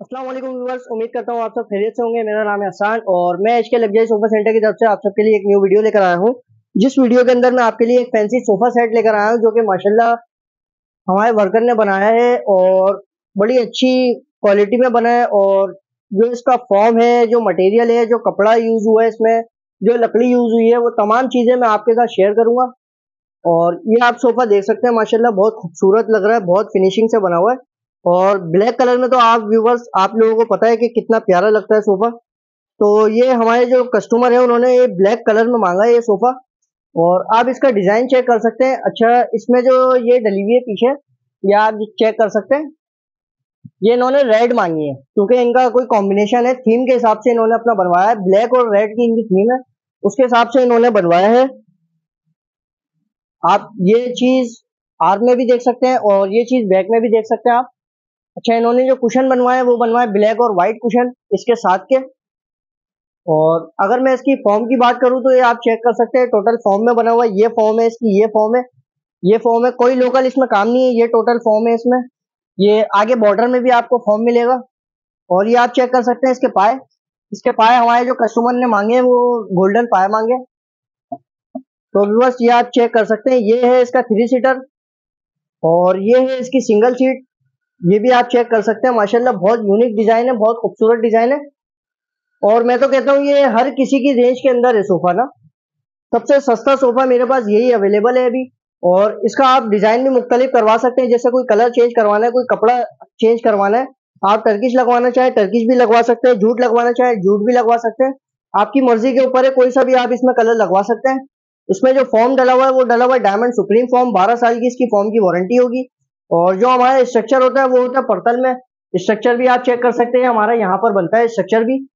अस्सलाम वालेकुम व्यूअर्स, उम्मीद करता हूँ आप सब खैरियत से होंगे। मेरा नाम है आसान और मैं एच के लग्जरी सोफा सेंटर की तरफ़ से आप सबके लिए एक न्यू वीडियो लेकर आया हूँ। जिस वीडियो के अंदर मैं आपके लिए एक फैंसी सोफा सेट लेकर आया हूँ, जो कि माशाल्लाह हमारे वर्कर ने बनाया है और बड़ी अच्छी क्वालिटी में बना है और जो इसका फॉर्म है, जो मटेरियल है, जो कपड़ा यूज़ हुआ है इसमें, जो लकड़ी यूज़ हुई है, वो तमाम चीज़ें मैं आपके साथ शेयर करूँगा। और ये आप सोफा देख सकते हैं, माशाल्लाह बहुत खूबसूरत लग रहा है, बहुत फिनिशिंग से बना हुआ है। और ब्लैक कलर में तो आप व्यूवर्स आप लोगों को पता है कि कितना प्यारा लगता है सोफा तो ये हमारे जो कस्टमर है, उन्होंने ये ब्लैक कलर में मांगा है ये सोफा और आप इसका डिज़ाइन चेक कर सकते हैं। अच्छा इसमें जो ये डली हुई है पीछे ये आप चेक कर सकते हैं। ये इन्होंने रेड मांगी है, क्योंकि इनका कोई कॉम्बिनेशन है। थीम के हिसाब से इन्होंने अपना बनवाया है। ब्लैक और रेड की इनकी थीम है। उसके हिसाब से इन्होंने बनवाया है। आप ये चीज़ आर्म में भी देख सकते हैं और ये चीज़ बैक में भी देख सकते हैं आप। अच्छा इन्होंने जो कुशन बनवाए वो बनवाए ब्लैक और व्हाइट कुशन इसके साथ के। और अगर मैं इसकी फॉर्म की बात करूँ तो ये आप चेक कर सकते हैं टोटल फॉर्म में बना हुआ ये फॉर्म है इसकी, ये फॉर्म है। ये फॉर्म है, कोई लोकल इसमें काम नहीं है, ये टोटल फॉर्म है इसमें। ये आगे बॉर्डर में भी आपको फॉर्म मिलेगा। और ये आप चेक कर सकते हैं इसके पाए। इसके पाए हमारे जो कस्टमर ने मांगे वो गोल्डन पाए मांगे। तो बस ये आप चेक कर सकते हैं। ये है इसका थ्री सीटर और ये है इसकी सिंगल सीट ये भी आप चेक कर सकते हैं। माशाल्लाह, बहुत यूनिक डिज़ाइन है, बहुत खूबसूरत डिज़ाइन है। और मैं तो कहता हूँ, ये हर किसी की रेंज के अंदर है सोफा ना। सबसे सस्ता सोफा मेरे पास यही अवेलेबल है अभी। और इसका आप डिज़ाइन भी मुख्तलिफ़ करवा सकते हैं। जैसे कोई कलर चेंज करवाना है, कोई कपड़ा चेंज करवाना है, आप टर्किश लगवाना चाहे टर्किश भी लगवा सकते हैं। जूट लगवाना चाहे जूट भी लगवा सकते हैं। आपकी मर्ज़ी के ऊपर है, कोई सा भी आप इसमें कलर लगवा सकते हैं। इसमें जो फॉर्म डला हुआ है, वो डला हुआ है डायमंड सुप्रीम फॉर्म बारह साल की इसकी फॉर्म की वारंटी होगी। और जो हमारा स्ट्रक्चर होता है, वो होता है पर्तल में। स्ट्रक्चर भी आप चेक कर सकते हैं, हमारा यहाँ पर बनता है स्ट्रक्चर भी।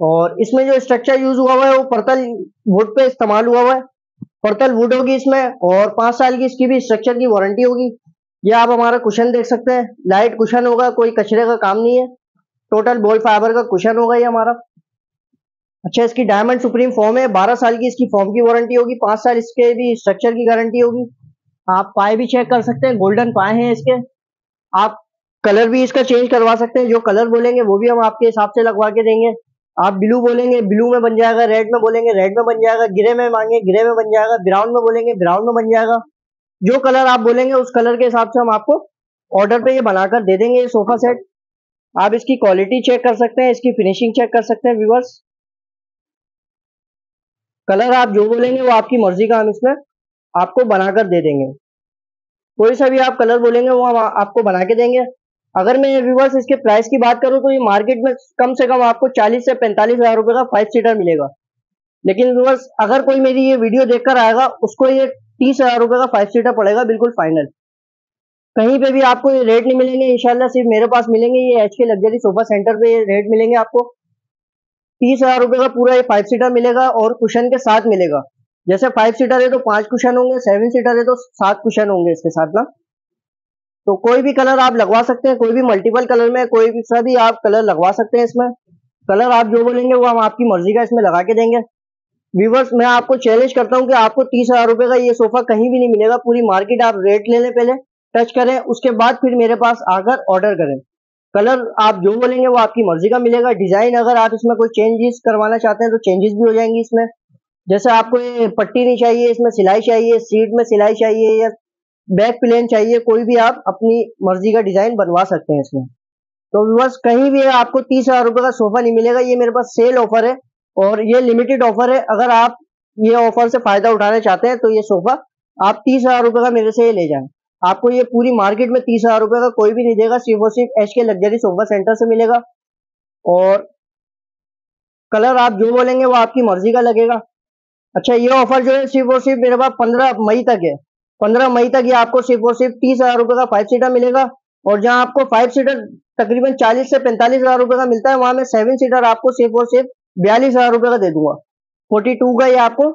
और इसमें जो स्ट्रक्चर यूज़ हुआ हुआ है, वो पर्तल वुड पे इस्तेमाल हुआ हुआ है। पर्तल वुड होगी इसमें और पाँच साल की इसकी भी स्ट्रक्चर की वारंटी होगी। ये आप हमारा कुशन देख सकते हैं। लाइट कुशन होगा, कोई कचरे का काम नहीं है। टोटल बोल फाइबर का कुशन होगा ये हमारा। अच्छा इसकी डायमंड सुप्रीम फॉर्म है। बारह साल की इसकी फॉर्म की वारंटी होगी। पाँच साल इसके भी स्ट्रक्चर की गारंटी होगी। आप पाए भी चेक कर सकते हैं गोल्डन पाए हैं इसके। आप कलर भी इसका चेंज करवा सकते हैं, जो कलर बोलेंगे वो भी हम आपके हिसाब से लगवा के देंगे। आप ब्लू बोलेंगे ब्लू में बन जाएगा रेड में बोलेंगे रेड में बन जाएगा ग्रे में मांगे ग्रे में बन जाएगा ब्राउन में बोलेंगे ब्राउन में बन जाएगा। जो कलर आप बोलेंगे, उस कलर के हिसाब से हम आपको ऑर्डर पे ये बनाकर दे देंगे ये सोफा सेट आप इसकी क्वालिटी चेक कर सकते हैं, इसकी फिनिशिंग चेक कर सकते हैं व्यूवर्स कलर आप जो बोलेंगे वो आपकी मर्ज़ी का हम इसमें आपको बनाकर दे देंगे। कोई सा भी आप कलर बोलेंगे, वो हम आपको बना के देंगे। अगर मैं व्यूवर्स इसके प्राइस की बात करूँ तो ये मार्केट में कम से कम आपको 40 से पैंतालीस हज़ार रुपए का फाइव सीटर मिलेगा। लेकिन व्यूवर्स अगर कोई मेरी ये वीडियो देखकर आएगा, उसको ये तीस हज़ार रुपए का फाइव सीटर पड़ेगा, बिल्कुल फाइनल कहीं पे भी आपको ये रेट नहीं मिलेंगे इनशाला सिर्फ़ मेरे पास मिलेंगे, ये एच के लग्जरी सोफा सेंटर पे ये रेट मिलेंगे आपको। तीस हज़ार रुपए का पूरा ये फाइव सीटर मिलेगा और कुशन के साथ मिलेगा। जैसे फाइव सीटर है तो पाँच कुशन होंगे सेवन सीटर है तो सात कुशन होंगे इसके साथ ना। तो कोई भी कलर आप लगवा सकते हैं, कोई भी मल्टीपल कलर में, कोई भी सा भी आप कलर लगवा सकते हैं इसमें। कलर आप जो बोलेंगे वो हम आपकी मर्ज़ी का इसमें लगा के देंगे। व्यूवर्स मैं आपको चैलेंज करता हूँ कि आपको तीस हज़ार रुपए का ये सोफा कहीं भी नहीं मिलेगा, पूरी मार्केट आप रेट ले लें पहले टच करें, उसके बाद फिर मेरे पास आकर ऑर्डर करें। कलर आप जो बोलेंगे वो आपकी मर्ज़ी का मिलेगा। डिज़ाइन अगर आप इसमें कोई चेंजेस करवाना चाहते हैं तो चेंजेस भी हो जाएँगी इसमें। जैसे आपको ये पट्टी नहीं चाहिए, इसमें सिलाई चाहिए, सीट में सिलाई चाहिए या बैक प्लेन चाहिए, कोई भी आप अपनी मर्ज़ी का डिज़ाइन बनवा सकते हैं इसमें। तो बस कहीं भी आपको तीस हज़ार रुपए का सोफा नहीं मिलेगा, ये मेरे पास सेल ऑफ़र है और ये लिमिटेड ऑफ़र है। अगर आप ये ऑफ़र से फ़ायदा उठाना चाहते हैं तो ये सोफा आप तीस हज़ार रुपए का मेरे से ले जाए। आपको ये पूरी मार्केट में तीस हज़ार रुपए का कोई भी नहीं देगा, सिर्फ़ और सिर्फ़ एच के लग्जरी सोफा सेंटर से मिलेगा। और कलर आप जो बोलेंगे वो आपकी मर्ज़ी का लगेगा। अच्छा ये ऑफ़र जो है, सिर्फ़ और सिर्फ़ मेरे पास पंद्रह मई तक है। पंद्रह मई तक ये आपको सिर्फ़ और सिर्फ़ तीस हज़ार रुपए का फाइव सीटर मिलेगा और जहाँ आपको फाइव सीटर तकरीबन चालीस से पैंतालीस हज़ार रुपए का मिलता है, वहाँ मैं सेवन सीटर आपको सिर्फ़ और सिर्फ़ बयालीस हज़ार रुपए का दे दूँगा। फोर्टी टू का ये आपको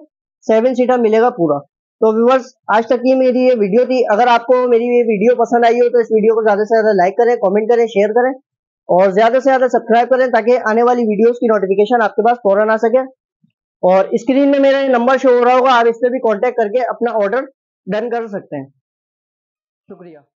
सेवन सीटर मिलेगा पूरा। तो व्यूवर्स आज तक की मेरी ये वीडियो थी। अगर आपको मेरी ये वीडियो पसंद आई हो तो इस वीडियो को ज़्यादा से ज़्यादा लाइक करें कमेंट करें शेयर करें और ज़्यादा से ज़्यादा सब्सक्राइब करें ताकि आने वाली वीडियोस की नोटिफिकेशन आपके पास फ़ौरन आ सके। और स्क्रीन में मेरा नंबर शो हो रहा होगा, आप इस पर भी कॉन्टेक्ट करके अपना ऑर्डर डन कर सकते हैं। शुक्रिया।